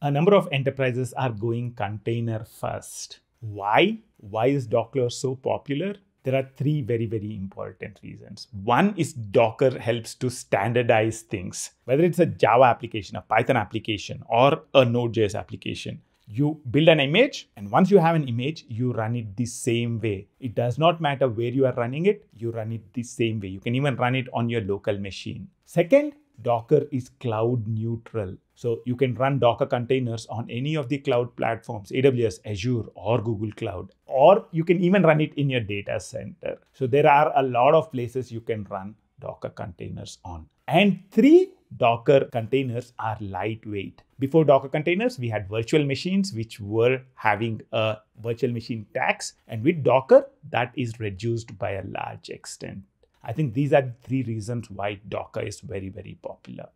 A number of enterprises are going container first. Why? Why is Docker so popular? There are three very, very important reasons. One is Docker helps to standardize things, whether it's a Java application, a Python application, or a Node.js application you build an image and once you have an image you run it the same way it does not matter where you are running it you run it the same way you can even run it on your local machine second docker is cloud neutral so you can run docker containers on any of the cloud platforms aws azure or google cloud or you can even run it in your data center so there are a lot of places you can run docker containers on and three Docker containers are lightweight. Before Docker containers, we had virtual machines which were having a virtual machine tax. And with Docker, that is reduced by a large extent. I think these are three reasons why Docker is very, very popular.